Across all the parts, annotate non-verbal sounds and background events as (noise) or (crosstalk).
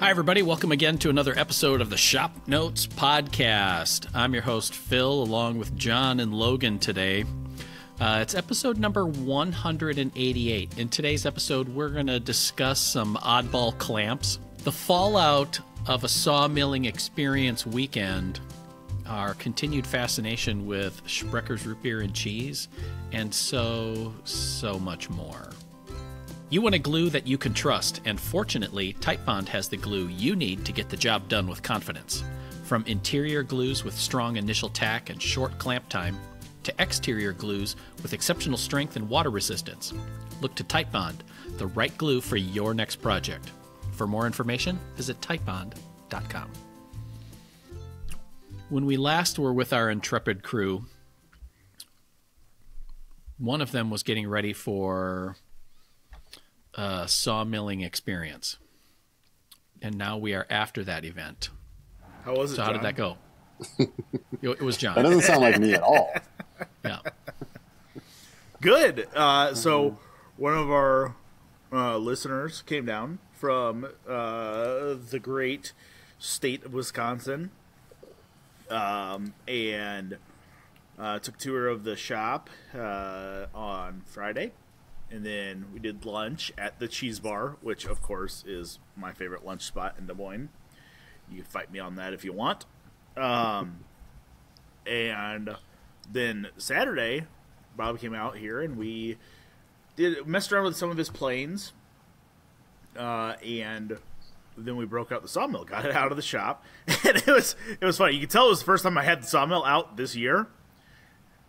Hi, everybody. Welcome again to another episode of the Shop Notes Podcast. I'm your host, Phil, along with John and Logan today. Uh, it's episode number 188. In today's episode, we're going to discuss some oddball clamps, the fallout of a sawmilling experience weekend, our continued fascination with Sprecher's root beer and cheese, and so, so much more. You want a glue that you can trust, and fortunately, Titebond has the glue you need to get the job done with confidence. From interior glues with strong initial tack and short clamp time, to exterior glues with exceptional strength and water resistance. Look to Titebond, the right glue for your next project. For more information, visit titebond.com. When we last were with our intrepid crew, one of them was getting ready for a sawmilling experience. And now we are after that event. How was it? So, how did that go? it was John. That doesn't sound like me at all. (laughs) Yeah. Good. Uh, so one of our uh, listeners came down from uh, the great state of Wisconsin, um, and uh, took tour of the shop uh, on Friday, and then we did lunch at the Cheese Bar, which of course is my favorite lunch spot in Des Moines. You can fight me on that if you want. Um, and then Saturday, Bob came out here and we did messed around with some of his planes, uh, and then we broke out the sawmill, (laughs) got it out of the shop, (laughs) and it was it was funny. You could tell it was the first time I had the sawmill out this year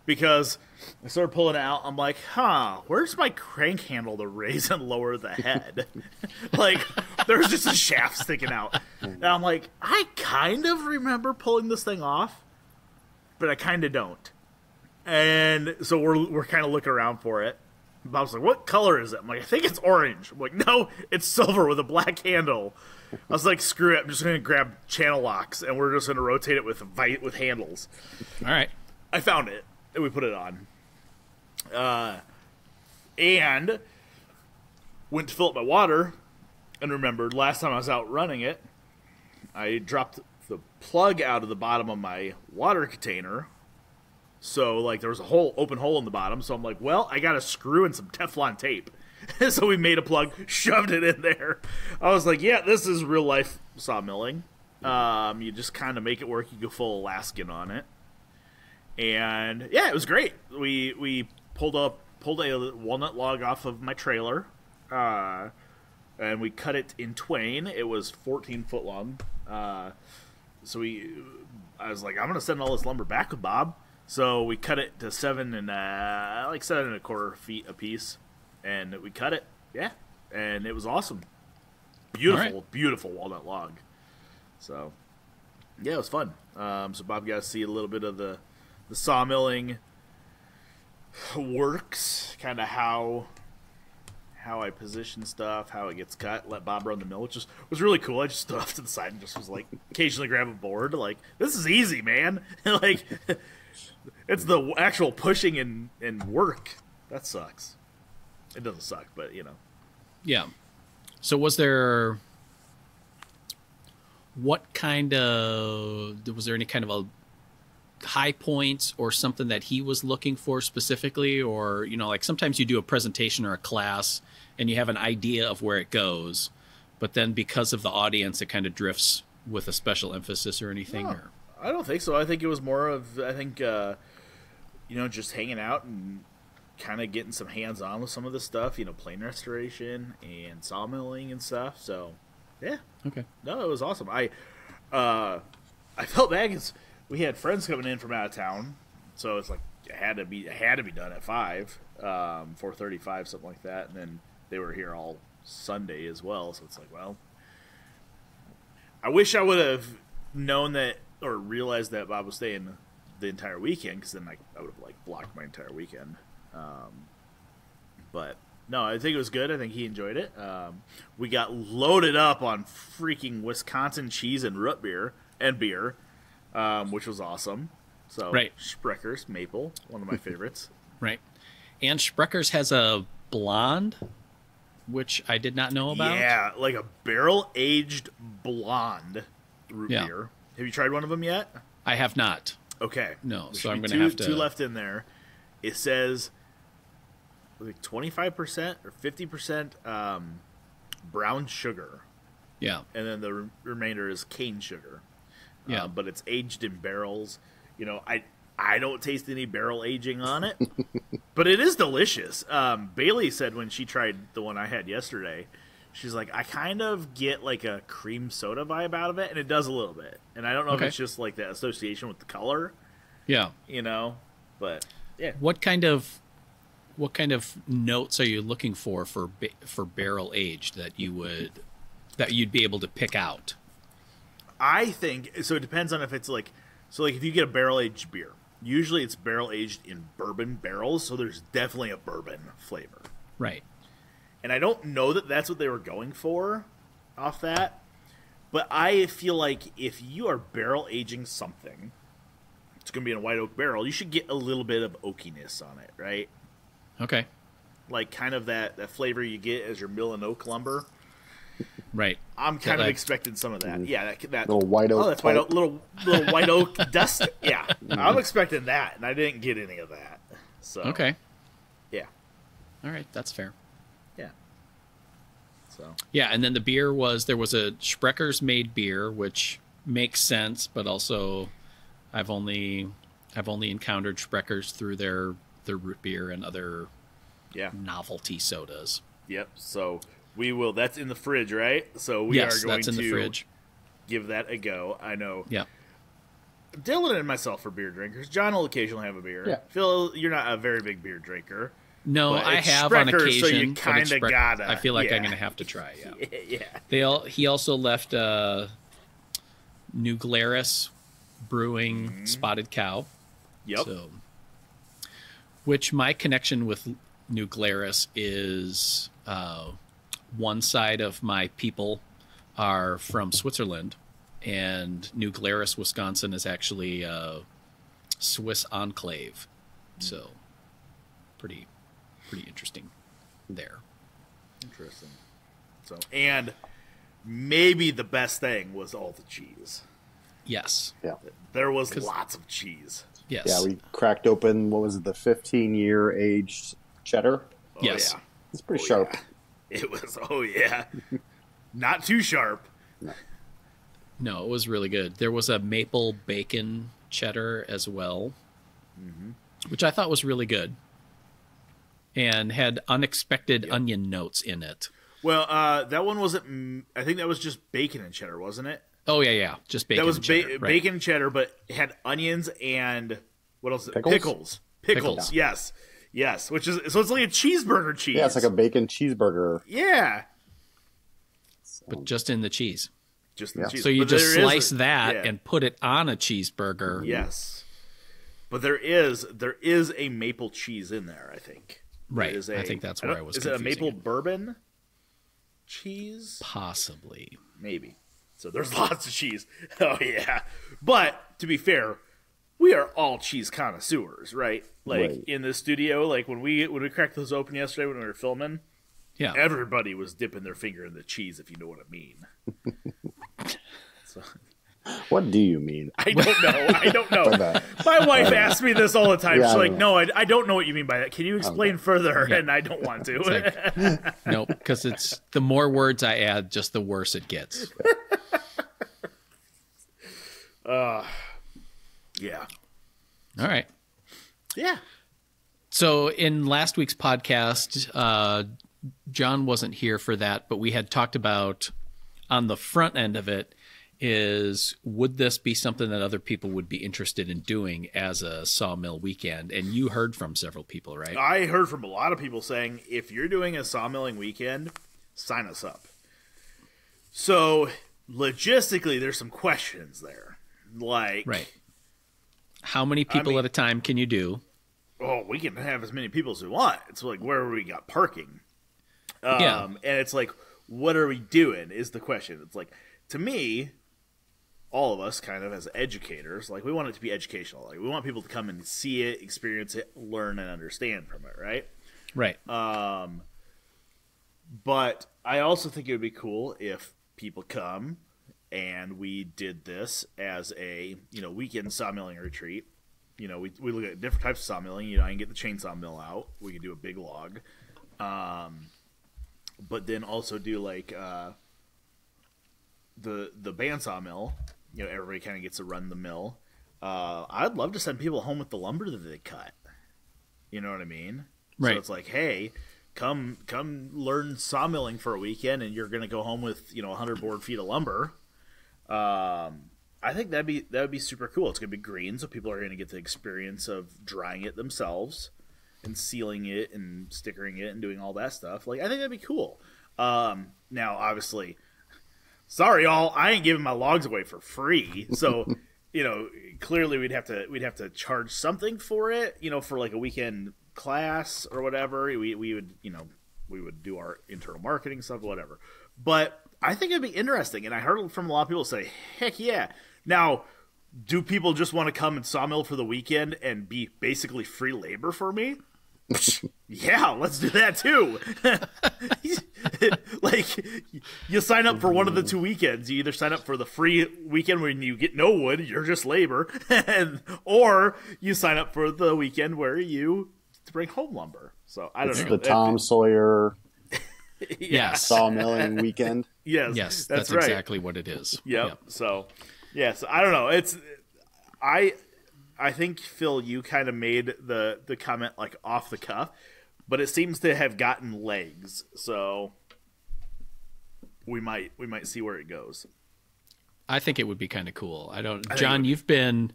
because I started pulling it out. I'm like, huh, where's my crank handle to raise and lower the head? (laughs) like, there's just a shaft sticking out. And I'm like, I kind of remember pulling this thing off, but I kind of don't. And so we're, we're kind of looking around for it. Bob's like, what color is it? I'm like, I think it's orange. I'm like, no, it's silver with a black handle. I was like, screw it. I'm just going to grab channel locks and we're just going to rotate it with vi- with handles. All right. I found it and we put it on. Uh, and went to fill up my water and remembered last time I was out running it, I dropped the plug out of the bottom of my water container. So like there was a hole, open hole in the bottom. So I'm like, well, I got a screw and some Teflon tape. (laughs) so we made a plug, shoved it in there. I was like, yeah, this is real life sawmilling. Um, you just kind of make it work. You go full Alaskan on it and yeah, it was great. We we pulled up pulled a walnut log off of my trailer, uh, and we cut it in twain. It was 14 foot long. Uh, so we, I was like, I'm gonna send all this lumber back with Bob. So we cut it to seven and uh, like seven and a quarter feet a piece, and we cut it. Yeah, and it was awesome. Beautiful, right. beautiful walnut log. So yeah, it was fun. Um, so Bob got to see a little bit of the the sawmilling works, kind of how how I position stuff, how it gets cut. Let Bob run the mill, which was was really cool. I just (laughs) stood off to the side and just was like occasionally grab a board. Like this is easy, man. (laughs) like it's the actual pushing and and work that sucks. It doesn't suck, but you know. Yeah. So was there what kind of was there any kind of a high points or something that he was looking for specifically or you know like sometimes you do a presentation or a class and you have an idea of where it goes but then because of the audience it kind of drifts with a special emphasis or anything No, or I don't think so. I think it was more of I think uh, you know just hanging out and kind of getting some hands on with some of the stuff. You know, plane restoration and sawmilling and stuff. So yeah, okay no, it was awesome. I uh, I felt bad because we had friends coming in from out of town, so it's like it had to be it had to be done at five, um, four thirty five, something like that, and then they were here all Sunday as well. So it's like, well, I wish I would have known that or realized that Bob was staying the entire weekend because then I, I would have like blocked my entire weekend. Um, but no, I think it was good. I think he enjoyed it. Um, we got loaded up on freaking Wisconsin cheese and root beer and beer, um, which was awesome. So Right. Sprecher's maple, one of my favorites. (laughs) right and Sprecher's has a blonde which I did not know about. Yeah, like a barrel aged blonde root Yeah. beer. Have you tried one of them yet? I have not. Okay. No, There so I'm gonna have to- two left in there. It says like twenty five percent or fifty percent um, brown sugar, Yeah. and then the re- remainder is cane sugar. Yeah. Uh, but it's aged in barrels. You know, I I don't taste any barrel aging on it, (laughs) but it is delicious. Um, Bailey said when she tried the one I had yesterday, she's like, I kind of get like a cream soda vibe out of it, and it does a little bit. And I don't know Okay. if it's just like the association with the color, Yeah. you know, but yeah. What kind of what kind of notes are you looking for for for barrel aged that you would that you'd be able to pick out? I think so. It depends on if it's like so. Like if you get a barrel aged beer, usually it's barrel aged in bourbon barrels, so there's definitely a bourbon flavor. Right. And I don't know that that's what they were going for off that, but I feel like if you are barrel aging something, it's going to be in a white oak barrel. You should get a little bit of oakiness on it, right? Okay. Like kind of that that flavor you get as your mill and oak lumber. Right. I'm kind That, of like- expecting some of that. Mm. Yeah, that, that Little white oak. Oh, oak that's white oak, little little white oak (laughs) dust. Yeah, mm. I'm expecting that, and I didn't get any of that. So Okay. yeah, All right. That's fair. yeah. So Yeah, and then the beer was there was a Sprecher's made beer, which makes sense, but also I've only I've only encountered Sprecher's through their their root beer and other yeah, novelty sodas. yep. So we will. That's in the fridge, right? So we yes, are going that's in to the fridge. give that a go. I know Yeah. Dylan and myself are beer drinkers. John will occasionally have a beer. Yeah. Phil, you're not a very big beer drinker. No, I it's have on Sprecher's, so you occasion. kinda Sprech- gotta, I feel like yeah. I'm going to have to try. (laughs) Yeah. yeah, They all. He also left uh, New Glarus Brewing Mm-hmm. Spotted Cow. yep. So, which my connection with New Glarus is uh, one side of my people are from Switzerland, and New Glarus, Wisconsin, is actually a Swiss enclave. So, pretty, pretty interesting there. Interesting. So and maybe the best thing was all the cheese. Yes, Yeah. There was lots of cheese. yes, Yeah, we cracked open what was it, the 15 year aged cheddar. Oh, Yes. yeah. It's pretty Oh, sharp. yeah. (laughs) It was. Oh yeah. Not too sharp. No, it was really good. There was a maple bacon cheddar as well, which I thought was really good, and had unexpected onion notes in it. Well, uh, that one wasn't. I think that was just bacon and cheddar, wasn't it? Oh yeah, yeah, just bacon. that was and ba- right. bacon and cheddar, but it had onions and what else? Pickles? Pickles. Pickles. Pickles. Yes. Yes. Which is so it's like a cheeseburger cheese. Yeah, it's like a bacon cheeseburger. yeah. but just in the cheese. Just the Yeah. cheese. So you But just slice a- that yeah. and put it on a cheeseburger. Yes. But there is there is a maple cheese in there, I think. Right. is I a- think that's where I was Is it a maple it. bourbon cheese? Possibly. Maybe. So there's (laughs) lots of cheese. Oh yeah. But to be fair, we are all cheese connoisseurs, right? Like Right. in the studio, like when we when we cracked those open yesterday when we were filming, Yeah. everybody was dipping their finger in the cheese, if you know what I mean. (laughs) so, What do you mean? I don't know. I don't (laughs) know. My wife asks me this all the time. Yeah, She's I like, don't "No, I, I don't know what you mean by that. Can you explain further?" And I don't want to. like- (laughs) nope, because it's the more words I add, just the worse it gets. Ah. Yeah, All right. yeah. So in last week's podcast, uh, John wasn't here for that, but we had talked about on the front end of it is would this be something that other people would be interested in doing as a sawmill weekend? And you heard from several people, right? I heard from a lot of people saying if you're doing a sawmilling weekend, sign us up. So logistically, there's some questions there. Like, Right. How many people mean- at a time can you do? oh, we can have as many people as we want. It's like where we got parking. Um, Yeah. And it's like, what are we doing? Is the question. It's like, to me, all of us kind of as educators, like we want it to be educational. Like we want people to come and see it, experience it, learn and understand from it, right? Right. Um, but I also think it would be cool if people come and we did this as a you know weekend sawmilling retreat. You know, we, we look at different types of sawmilling. You know, I can get the chainsaw mill out. We can do a big log, um, but then also do like uh, the the bandsaw mill. You know, everybody kind of gets to run the mill. Uh, I'd love to send people home with the lumber that they cut. You know what I mean? Right. So it's like, hey, come come learn sawmilling for a weekend, and you're gonna go home with you know 100 board feet of lumber. Um, I think that'd be that would be super cool. It's gonna be green, so people are gonna get the experience of drying it themselves and sealing it and stickering it and doing all that stuff. Like I think that'd be cool. Um, now, obviously, sorry y'all, I ain't giving my logs away for free. So, (laughs) you know, clearly we'd have to we'd have to charge something for it. You know, for like a weekend class or whatever. We we would you know we would do our internal marketing stuff, whatever. But I think it'd be interesting, and I heard from a lot of people say, "Heck yeah!" Now, do people just want to come and sawmill for the weekend and be basically free labor for me? (laughs) yeah, let's do that too. (laughs) like you sign up for one of the two weekends. You either sign up for the free weekend when you get no wood, you're just labor, (laughs) and or you sign up for the weekend where you bring home lumber. So I don't It's know. the Tom Sawyer yeah. (laughs) Yes. sawmilling weekend. (laughs) Yes, Yes, that's, that's, right. exactly what it is. Yep. So, yes, I don't know. It's I I think Phil, you kind of made the the comment like off the cuff, but it seems to have gotten legs. So we might we might see where it goes. I think it would be kind of cool. I don't, John. You've been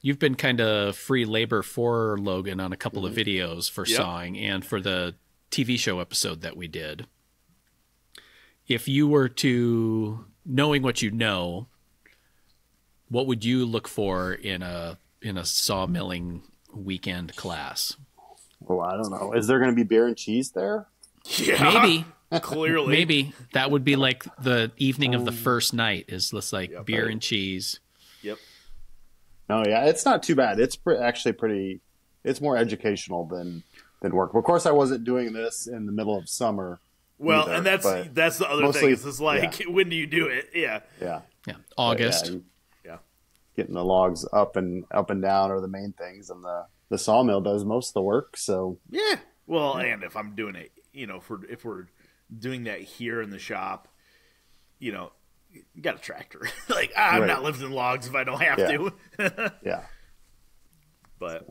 you've been kind of free labor for Logan on a couple of mm-hmm. videos for Yep. sawing and for the TV show episode that we did. If you were to knowing what you know, what would you look for in a in a sawmilling weekend class? Well, I don't know. Is there going to be beer and cheese there? Yeah, Maybe, (laughs) clearly, maybe that would be like the evening of the um, first night. Is just like Yep. beer and cheese? Yep. No, yeah, it's not too bad. It's pre- actually pretty. It's more educational than than work. Of course, I wasn't doing this in the middle of summer. Well, either, and that's that's the other mostly- thing. Is it's like (laughs) when do you do it? Yeah, Yeah, Yeah, But, August. yeah, you- yeah. getting the logs up and up and down are the main things, and the the sawmill does most of the work. So Yeah. Well, and if I'm doing it, you know, if we're if we're doing that here in the shop, you know, you got a tractor. (laughs) like ah, I'm Right. not lifting logs if I don't have Yeah. to. (laughs) yeah, but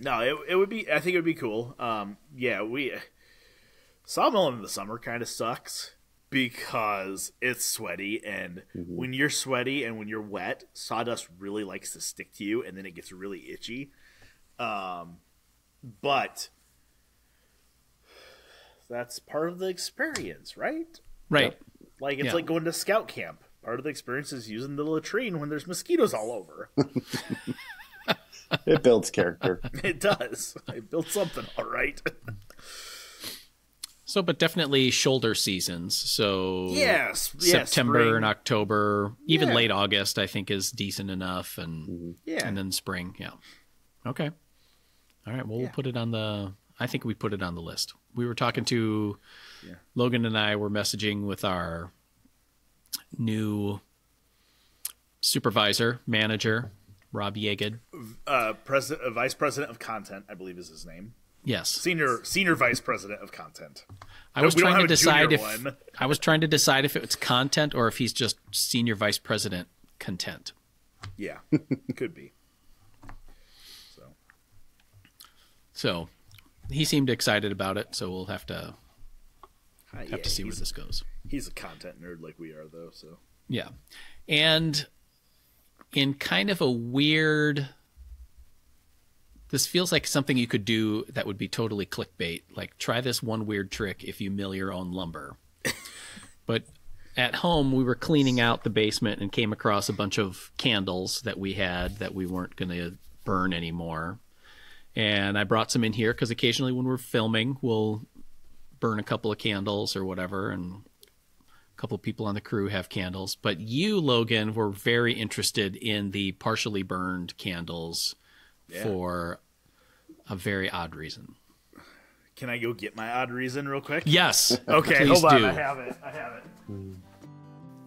no, it it would be. I think it would be cool. Um, yeah, we sawmilling in the summer kind of sucks because it's sweaty, and when you're sweaty and when you're wet, sawdust really likes to stick to you, and then it gets really itchy. Um, but that's part of the experience, right? Right. Like it's Yeah. like going to scout camp. Part of the experience is using the latrine when there's mosquitoes all over. (laughs) it builds character. (laughs) it does. I built something, all right. (laughs) So, but definitely shoulder seasons. So yes, yes, September spring. and October, even Yeah. late August, I think is decent enough, and Yeah, and then spring. Yeah. Okay. All right. Well, we'll put it on the. I think we put it on the list. We were talking to Yeah. Logan and I were messaging with our new supervisor manager, Rob Yeged. uh, president, uh, vice president of content, I believe is his name. Yes, Senior, senior vice president of content. I was trying to decide if one. I was trying to decide if it's content or if he's just senior vice president content. Yeah, (laughs) could be. So So he seemed excited about it. So we'll have to uh, have yeah, to see where this goes. he's a content nerd like we are, though. So Yeah, and in kind of a weird. This feels like something you could do that would be totally clickbait. Like, try this one weird trick if you mill your own lumber. (laughs) but at home, we were cleaning out the basement and came across a bunch of candles that we had that we weren't going to burn anymore. And I brought some in here because occasionally when we're filming, we'll burn a couple of candles or whatever. And a couple of people on the crew have candles. But you, Logan, were very interested in the partially burned candles Yeah. for a very odd reason. can I go get my odd reason real quick? Yes. (laughs) Okay, hold on. do. I have it. I have it.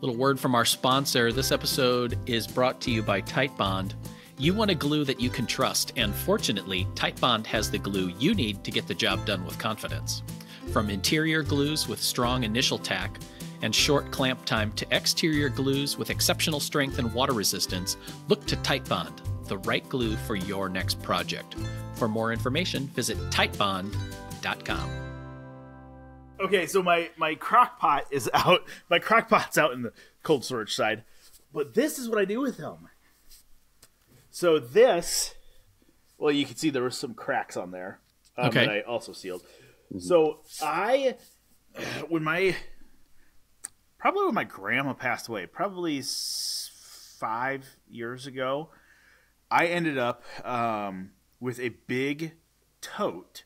Little word from our sponsor. This episode is brought to you by Titebond. You want a glue that you can trust, and fortunately, Titebond has the glue you need to get the job done with confidence. From interior glues with strong initial tack and short clamp time to exterior glues with exceptional strength and water resistance, look to Titebond, the right glue for your next project. For more information, visit titebond.com. Okay, so my my crock pot is (laughs) out. My crock pot's out in the cold storage side, but this is what I do with them. So this, well, you can see there was some cracks on there um, Okay. that I also sealed. So I, (sighs) when my probably when my grandma passed away, probably five years ago, I ended up um, with a big tote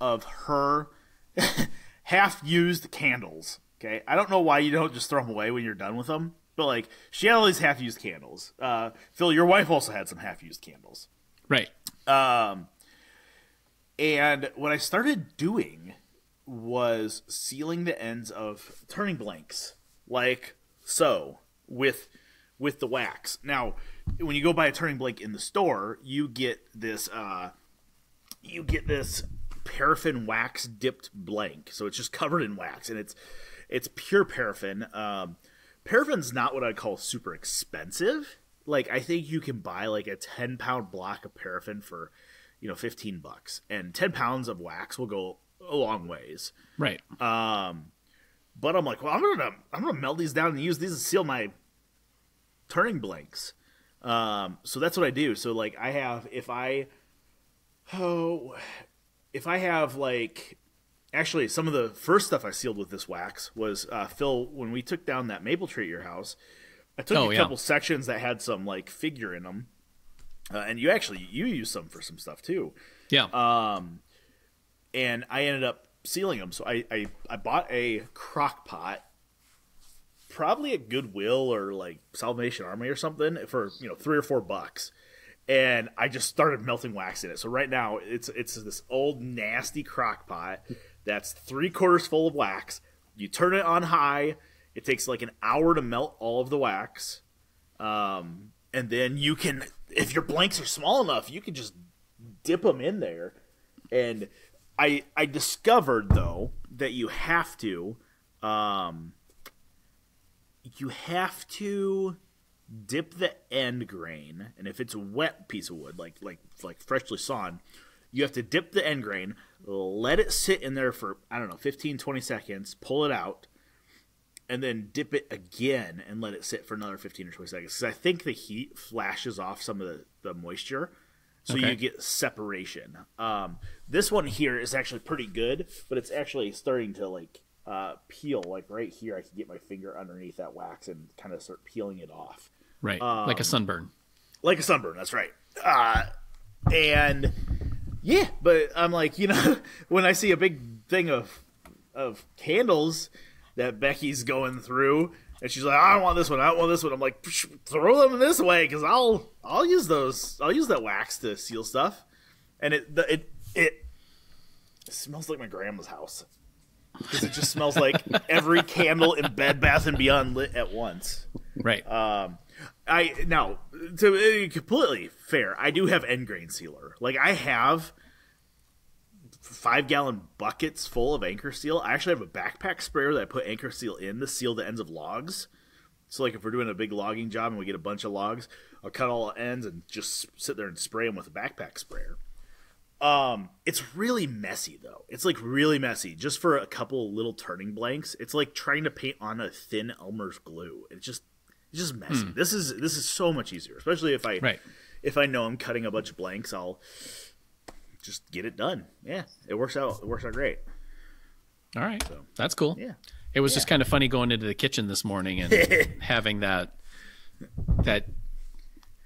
of her (laughs) half used candles. Okay, I don't know why you don't just throw them away when you're done with them, but like she had all these half used candles. Uh, Phil, your wife also had some half used candles. Right. Um, and what I started doing was sealing the ends of turning blanks, like so, with with the wax. Now, when you go buy a turning blank in the store, you get this uh, you get this paraffin wax dipped blank. So it's just covered in wax, and it's it's pure paraffin. Um, paraffin's not what I'd call super expensive. Like I think you can buy like a ten pound block of paraffin for you know fifteen bucks, and ten pounds of wax will go a long ways. Right. Um, but I'm like, well, I'm gonna I'm gonna melt these down and use these to seal my turning blanks. Um, so that's what I do. So like I have if I oh if I have like actually some of the first stuff I sealed with this wax was uh, Phil when we took down that maple tree at your house. I took Oh, a yeah. couple sections that had some like figure in them, uh, and you actually you use some for some stuff too Yeah. Uh, and I ended up sealing them. So I, I, I bought a crock pot, probably at Goodwill or like Salvation Army or something for you know three or four bucks, and I just started melting wax in it. So right now it's it's this old nasty crock pot that's three quarters full of wax. You turn it on high. It takes like an hour to melt all of the wax. Um, and then you can, if your blanks are small enough, you can just dip them in there. And I I discovered though that you have to, um, you have to dip the end grain, and if it's a wet piece of wood, like like like freshly sawn, you have to dip the end grain, let it sit in there for I don't know 15 20 seconds, pull it out, and then dip it again and let it sit for another 15 or 20 seconds because I think the heat flashes off some of the, the moisture. So Okay. you get separation. Um, this one here is actually pretty good, but it's actually starting to like uh, peel. Like right here, I can get my finger underneath that wax and kind of start peeling it off right. um, like a sunburn. like a sunburn. That's right. Uh, and yeah, but I'm like, you know, (laughs) when I see a big thing of of candles that Becky's going through, and she's like, I don't want this one. I don't want this one. I'm like, throw them this way because I'll I'll use those. I'll use that wax to seal stuff. And it the, it it smells like my grandma's house because it just smells like every candle in Bed Bath and Beyond lit at once. Right. Um, I now to be completely fair, I do have end grain sealer. Like I have five gallon buckets full of Anchorseal. I actually have a backpack sprayer that I put Anchorseal in to seal the ends of logs. So like if we're doing a big logging job and we get a bunch of logs, I'll cut all the ends and just sit there and spray them with a backpack sprayer. Um, it's really messy though. It's like really messy. Just for a couple little turning blanks, it's like trying to paint on a thin Elmer's glue. It's just it's just messy. This is this is so much easier, especially if I Right. if I know I'm cutting a bunch of blanks, I'll just get it done. Yeah, it works out. It works out great. All right. so, That's cool. Yeah. It was just kind of funny going into the kitchen this morning and (laughs) having that that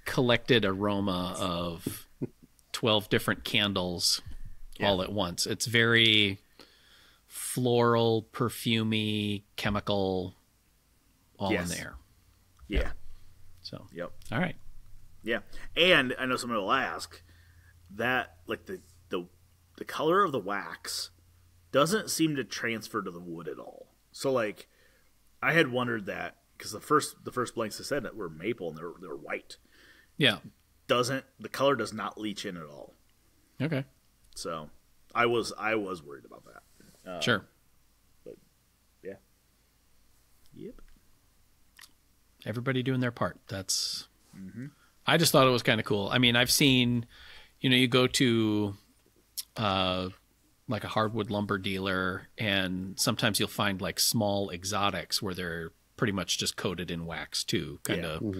collected aroma of 12 different candles all at once. It's very floral, perfumey, chemical all Yes. in there. Yeah. So, Yep. all right. Yeah. And I know somebody will ask that like the the the color of the wax doesn't seem to transfer to the wood at all. So like, I had wondered that because the first the first blanks I said that were maple and they're they're white. Yeah. Doesn't the color does not leach in at all. Okay. So I was I was worried about that. Uh, sure. Yeah. Yep. Everybody doing their part. That's. Mm-hmm. I just thought it was kind of cool. I mean, I've seen, you know, you go to, uh, like a hardwood lumber dealer, and sometimes you'll find like small exotics where they're pretty much just coated in wax too, kind Yeah. of,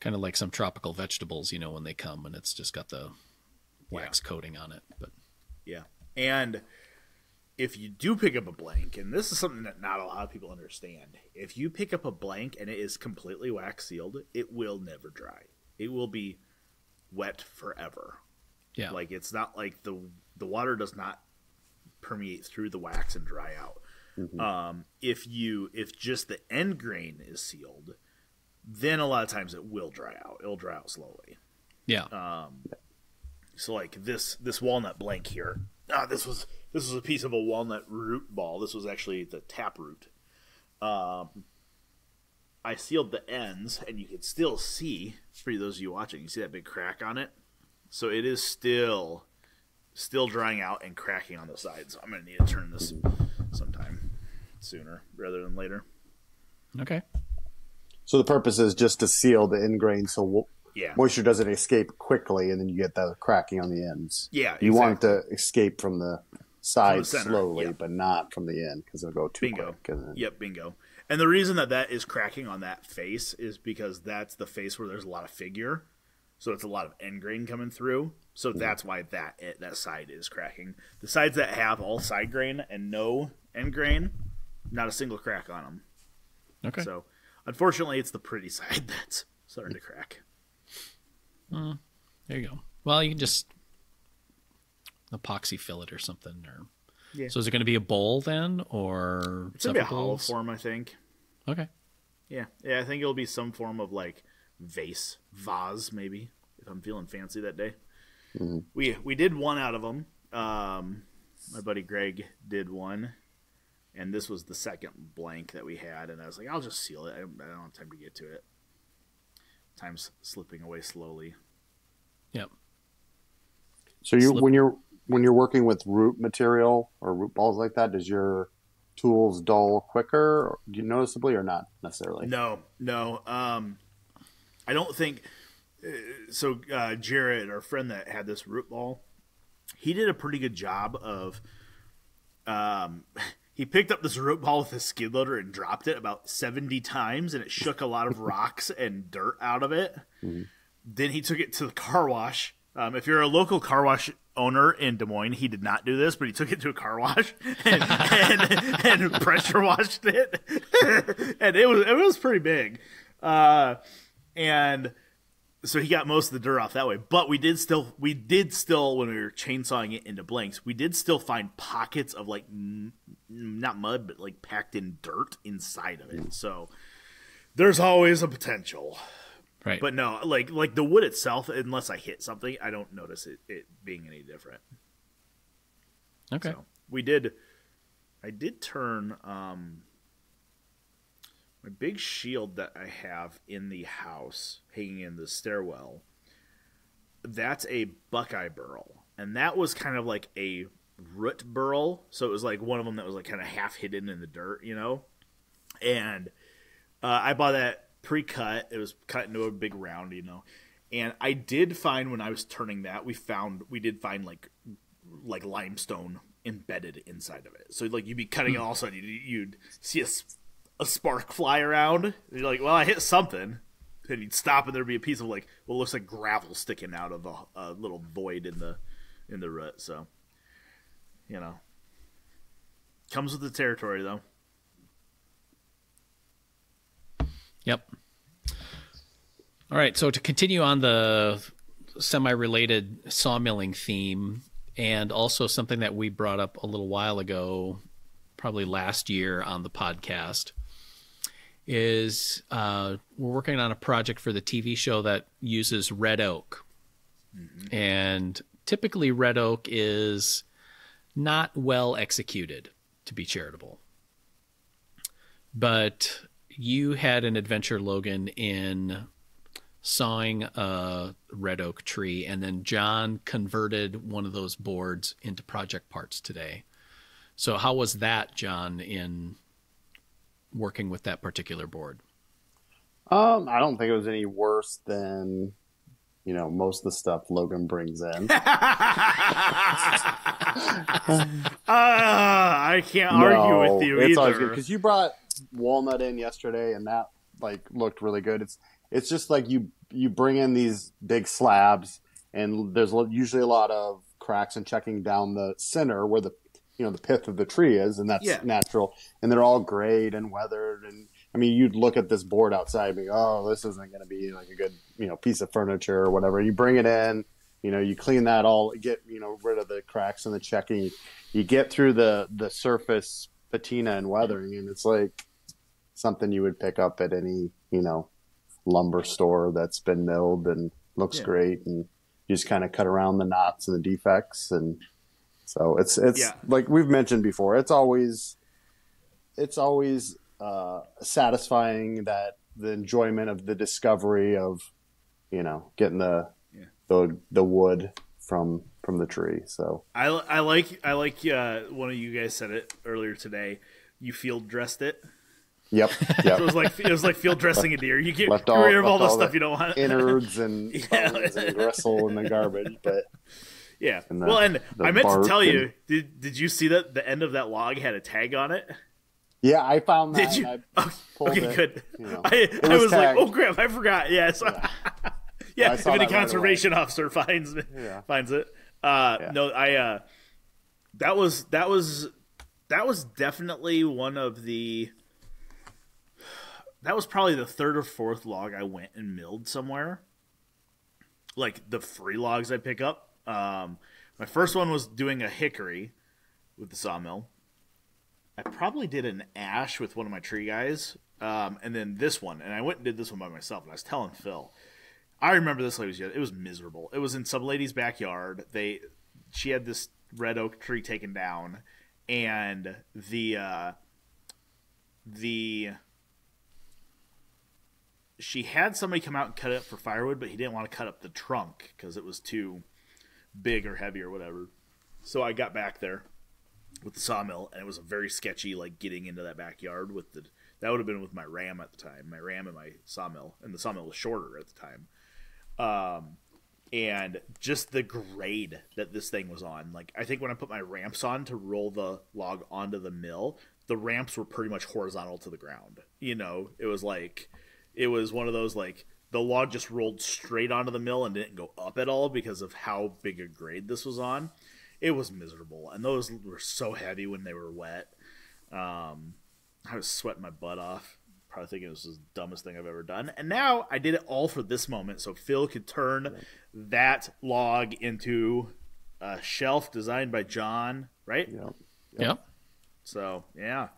kind of like some tropical vegetables, you know, when they come and it's just got the wax coating on it. But Yeah. And if you do pick up a blank, and this is something that not a lot of people understand, if you pick up a blank and it is completely wax sealed, it will never dry. It will be wet forever. yeah, Like it's not like the the water does not permeate through the wax and dry out. Um, if you if just the end grain is sealed, then a lot of times it will dry out. It'll dry out slowly. yeah, Um, So like this this walnut blank here. Ah, this was this was a piece of a walnut root ball. This was actually the tap root. Um, I sealed the ends, and you can still see for those of you watching. You see that big crack on it. So it is still still drying out and cracking on the sides. I'm gonna need to turn this sometime sooner rather than later. okay, So the purpose is just to seal the end grain so wo- Yeah. moisture doesn't escape quickly, and then you get the cracking on the ends. Yeah, you want it to escape from the sides center, slowly, yeah. but not from the end because it'll go too Bingo. quick. And then, Yep, bingo. And the reason that that is cracking on that face is because that's the face where there's a lot of figure, so it's a lot of end grain coming through. So mm-hmm. that's why that it, that side is cracking. The sides that have all side grain and no end grain, not a single crack on them. okay. So unfortunately, it's the pretty side (laughs) that's starting to crack. There you go. Well, you can just epoxy fill it or something. Or Yeah. so is it going to be a bowl then, or It's gonna be a several hollow bowls? form, I think. Okay. Yeah, yeah, I think it'll be some form of like vase, vase, maybe if I'm feeling fancy that day. We we did one out of them. Um, my buddy Greg did one, and this was the second blank that we had. And I was like, I'll just seal it. I, I don't have time to get to it. Time's slipping away slowly. Yep. So you Slip- when you're when you're working with root material or root balls like that, does your tools dull quicker, noticeably, or not necessarily? No, no. Um, I don't think. Uh, so uh, Jared, our friend that had this root ball, he did a pretty good job of. Um, he picked up this root ball with his skid loader and dropped it about seventy times, and it shook a lot of (laughs) rocks and dirt out of it. Then he took it to the car wash. Um, if you're a local car wash owner in Des Moines, he did not do this, but he took it to a car wash (laughs) and, and, and (laughs) pressure washed it, and it was it was pretty big. Uh, and so he got most of the dirt off that way. But we did still we did still when we were chainsawing it into blanks, we did still find pockets of like not mud, but like packed in dirt inside of it. So there's always a potential. Right. But no, like like the wood itself, unless I hit something, I don't notice it, it being any different. okay. So we did. I did turn um, my big shield that I have in the house, hanging in the stairwell. That's a Buckeye burl, and that was kind of like a root burl. So it was like one of them that was like kind of half hidden in the dirt, you know. And uh, I bought that pre-cut. It was cut into a big round, you know. And I did find when I was turning that, we found we did find like like limestone embedded inside of it. So like you'd be cutting it, all of a sudden you'd, you'd see a, a spark fly around. And you're like, well, I hit something. Then you'd stop, and there'd be a piece of like what looks like gravel sticking out of a, a little void in the in the root. So, you know, comes with the territory, though. Yep. All right. So to continue on the semi-related sawmilling theme, and also something that we brought up a little while ago, probably last year on the podcast, is uh, we're working on a project for the TV show that uses red oak. And typically red oak is not well executed to be charitable. But you had an adventure, Logan, in sawing a red oak tree, and then John converted one of those boards into project parts today. So, how was that, John, in working with that particular board? Um, I don't think it was any worse than you know most of the stuff Logan brings in. (laughs) Uh, I can't argue with you it's either. because you brought walnut in yesterday, and that like looked really good. It's it's just like you you bring in these big slabs, and there's usually a lot of cracks and checking down the center where the you know the pith of the tree is, and that's Yeah. natural. And they're all grayed and weathered, and I mean you'd look at this board outside and be, oh, this isn't going to be like a good you know piece of furniture or whatever. You bring it in. You know, you clean that all, get you know rid of the cracks and the checking. You get through the the surface patina and weathering, and it's like something you would pick up at any you know lumber store that's been milled and looks Yeah. great, and you just kind of cut around the knots and the defects, and so it's it's Yeah. like we've mentioned before. It's always it's always uh, satisfying that the enjoyment of the discovery of you know getting the Yeah. the the wood from from the tree. So I, I like I like uh, one of you guys said it earlier today. You field dressed it. yep, (laughs) So yep. it was like it was like field dressing a deer. You get get all- rid of all the all stuff the you don't want. innards and (laughs) Yeah. and gristle in the garbage. But (laughs) yeah. and the- well, and I meant to tell you. Did did you see that the end of that log had a tag on it? Yeah, I found that. Did you? I (laughs) okay, it, good. you know. I, I was was like, oh crap, I forgot. Yeah, so, yeah. (laughs) I if any that right conservation officer finds Yeah. finds it, uh, Yeah. no, I uh, that was that was that was definitely one of the. That was probably the third or fourth log I went and milled somewhere. Like the free logs I pick up. Um, my first one was doing a hickory with the sawmill. I probably did an ash with one of my tree guys, um, and then this one, and I went and did this one by myself. And I was telling Phil, I remember this lady. It was miserable. It was in some lady's backyard. They, she had this red oak tree taken down, and the uh, the she had somebody come out and cut it up for firewood, but he didn't want to cut up the trunk because it was too big or heavy or whatever. So I got back there with the sawmill, and it was a very sketchy, like getting into that backyard with the. That would have been with my ram at the time, my ram and my sawmill, and the sawmill was shorter at the time. Um, and just the grade that this thing was on. Like I think when I put my ramps on to roll the log onto the mill, the ramps were pretty much horizontal to the ground. You know, it was like it was one of those like the log just rolled straight onto the mill and didn't go up at all because of how big a grade this was on. It was miserable, and those were so heavy when they were wet. Um, I was sweating my butt off, probably thinking it was the dumbest thing I've ever done. And now I did it all for this moment, so Phil could turn that log into a shelf designed by John, right? you know, Yep. So yeah,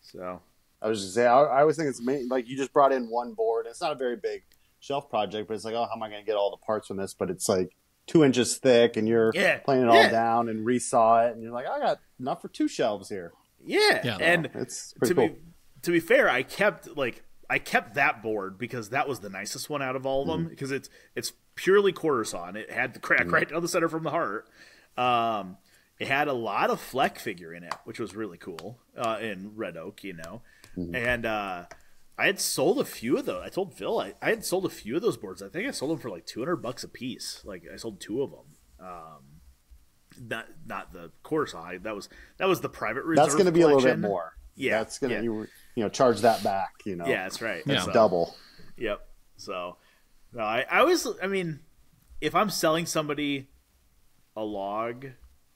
so I was just saying, I, I always think it's main, like you just brought in one board. It's not a very big shelf project, but it's like, oh, how am I going to get all the parts from this? But it's like two inches thick, and you're Yeah, playing it all yeah. down and resaw it, and you're like, I got enough for two shelves here. yeah, Yeah. and It's to pretty cool. be to be fair, I kept like I kept that board because that was the nicest one out of all of them because it's it's purely quarter saw and it had the crack right down the center from the heart. Um, it had a lot of Fleck figure in it, which was really cool uh, in red oak, you know, and uh, I had sold a few of those. I told Phil I, I had sold a few of those boards. I think I sold them for like two hundred bucks a piece. Like I sold two of them. Um, not not the course saw. I- That was that was the private reserve. That's going to be a little bit more. Yeah, that's going to yeah. you you know charge that back. You know, Yeah, that's right. Yeah. it's So- double. Yep. So, no, I, I always, I mean, if I'm selling somebody a log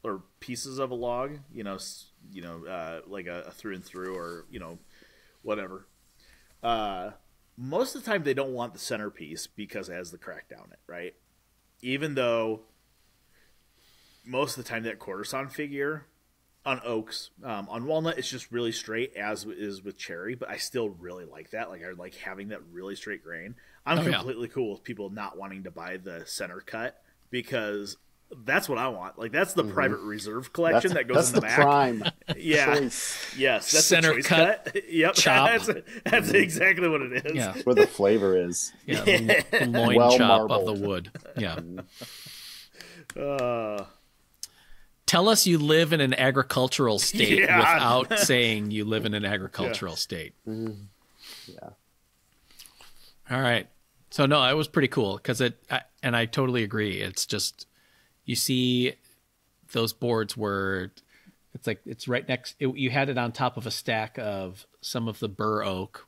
or pieces of a log, you know, you know, uh, like a, a through and through or you know, whatever. Uh, most of the time they don't want the centerpiece because it has the crack down it, right? Even though most of the time that quarter sawn figure on oaks, um, on walnut, it's just really straight as is with cherry. But I still really like that. Like I like having that really straight grain. I'm Oh, yeah. completely cool with people not wanting to buy the center cut because that's what I want. Like that's the mm-hmm. private reserve collection That's, that goes in the the, back. prime (laughs) Yeah. choice Yes, that's Center the cut cut. (laughs) Yep, chop. (laughs) that's that's mm-hmm. exactly what it is. Yeah. That's where the flavor is. Yeah. the lo- loin Well chop of the wood. Yeah. Uh, Tell us you live in an agricultural state Yeah. without saying you live in an agricultural state. Mm-hmm. Yeah. All right. So no, it was pretty cool because it, I, and I totally agree. It's just you see those boards were it's like it's right next. It, you had it on top of a stack of some of the bur oak,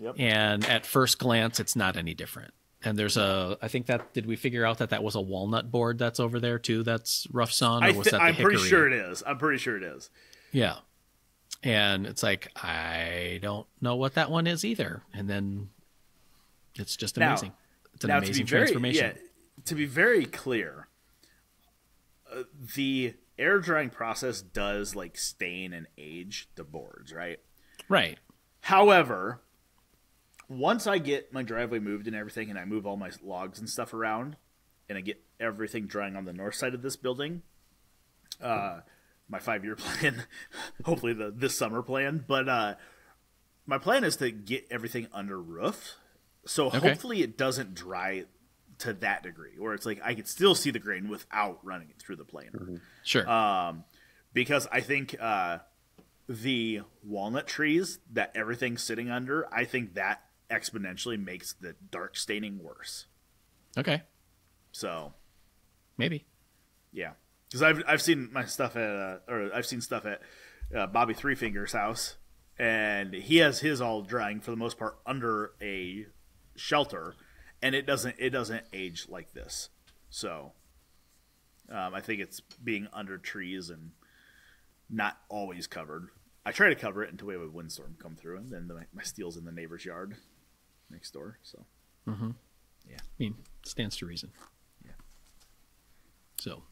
Yep. and at first glance, it's not any different. And there's a, I think that did we figure out that that was a walnut board that's over there too? That's rough sawn, or was th- that the I'm pretty sure it is. I'm pretty sure it is. Yeah. And it's like, I don't know what that one is either. And then it's just Now- amazing. it's an amazing be very transformation. yeah, to be very clear, uh, the air drying process does like stain and age the boards, right? Right. However, once I get my driveway moved and everything, and I move all my logs and stuff around, and I get everything drying on the north side of this building, uh, my five year (laughs) plan, hopefully the this summer plan, but uh, my plan is to get everything under roof, so Okay. hopefully it doesn't dry to that degree, where it's like I could still see the grain without running it through the planer Sure. um, because I think uh, the walnut trees that everything's sitting under, I think that exponentially makes the dark staining worse. okay. So Maybe. yeah, because I've I've seen my stuff at uh, or I've seen stuff at uh, Bobby Three Fingers house, and he has his all drying for the most part under a shelter, and it doesn't it doesn't age like this. So um, I think it's being under trees and not always covered. I try to cover it until we have a windstorm come through, and then the, my steel's in the neighbor's yard next door. So yeah. I mean, stands to reason. Yeah. So.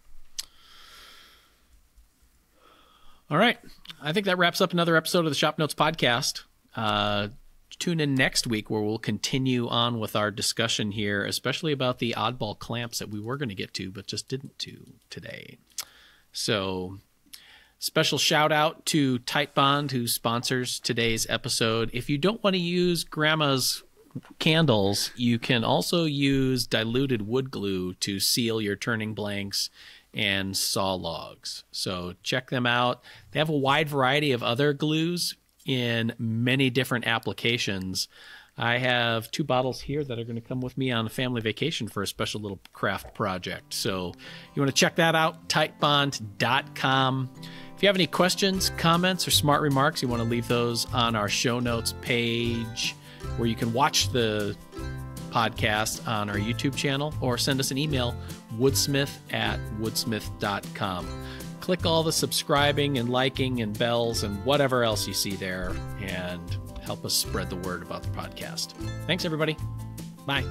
All right. I think that wraps up another episode of the ShopNotes podcast. Uh, tune in next week where we'll continue on with our discussion here, especially about the oddball clamps that we were going to get to, but just didn't to today. So, special shout out to Titebond, who sponsors today's episode. If you don't want to use Grandma's candles, you can also use diluted wood glue to seal your turning blanks and saw logs. So check them out. They have a wide variety of other glues in many different applications. I have two bottles here that are going to come with me on a family vacation for a special little craft project. So you want to check that out, titebond.com. If you have any questions, comments, or smart remarks, you want to leave those on our show notes page where you can watch the podcast on our YouTube channel or send us an email, woodsmith at woodsmith.com. Click all the subscribing and liking and bells and whatever else you see there and help us spread the word about the podcast. Thanks, everybody. Bye.